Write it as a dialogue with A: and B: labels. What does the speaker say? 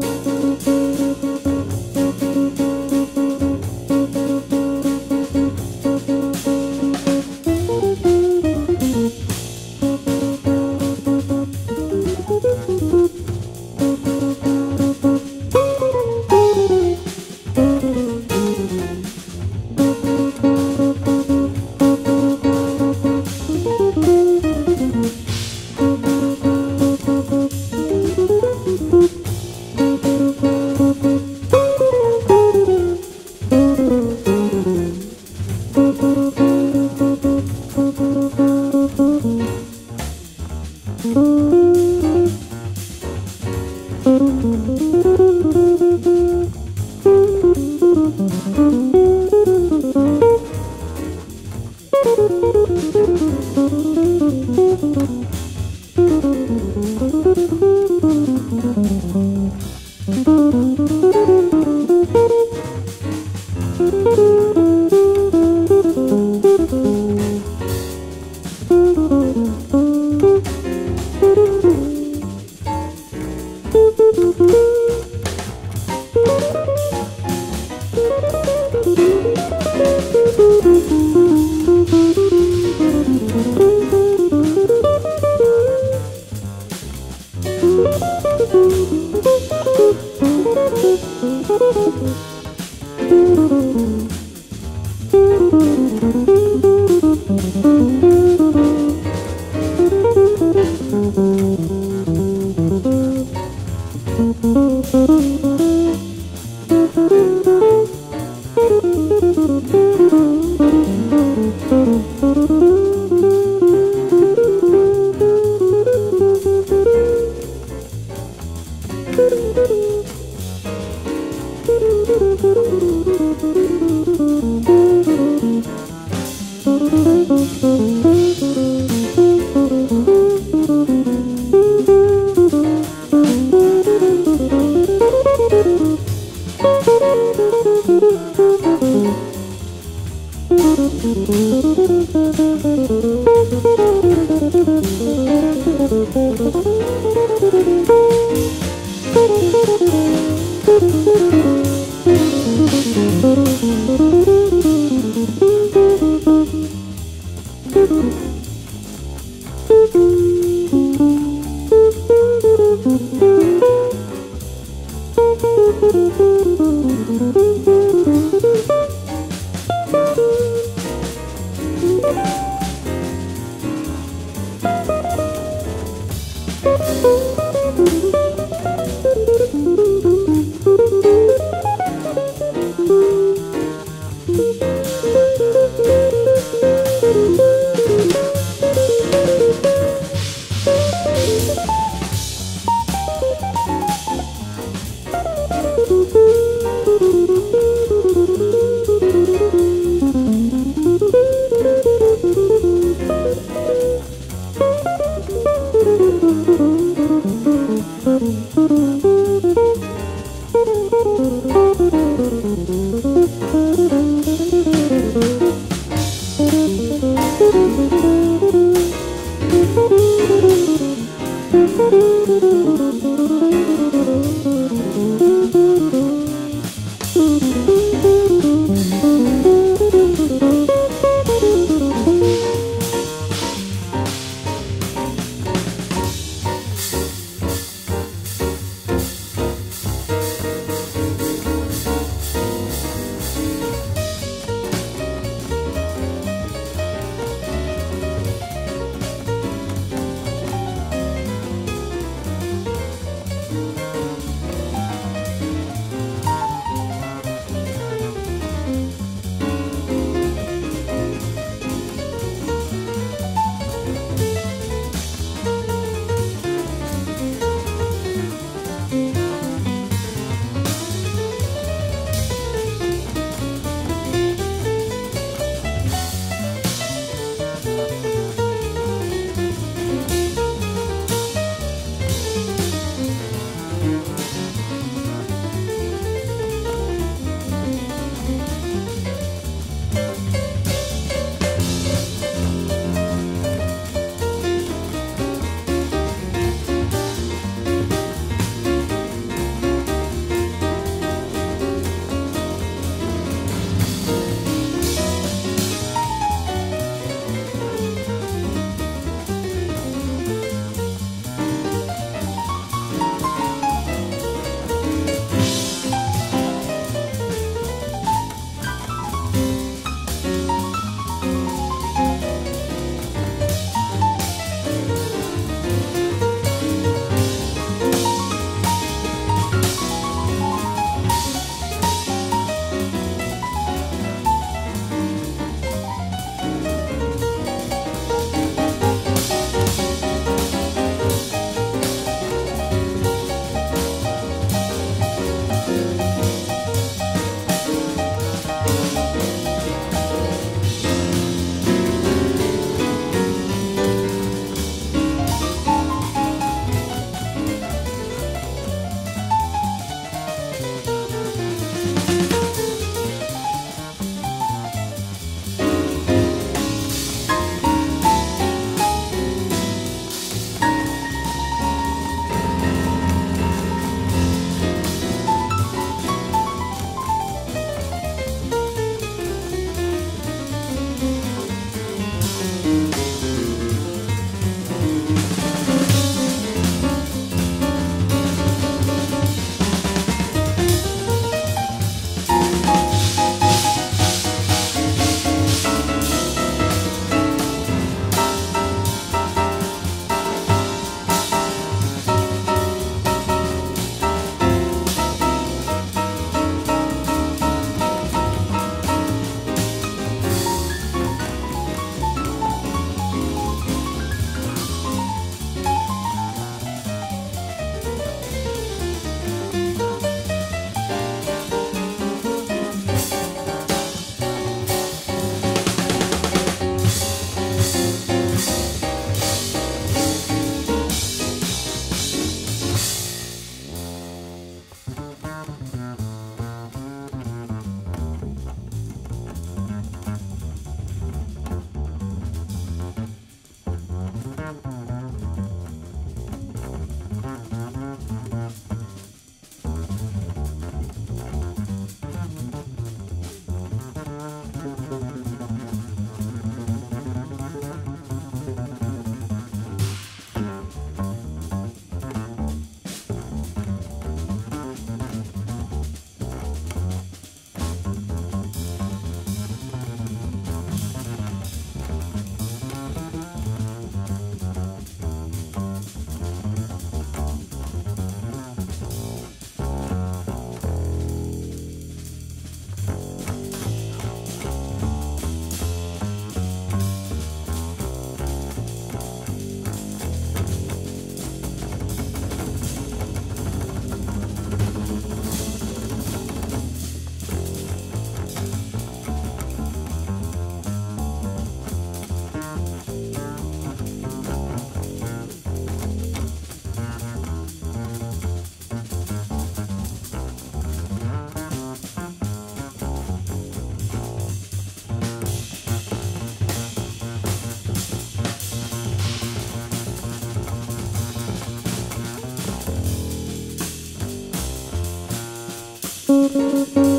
A: thank you Thank you. Thank you. you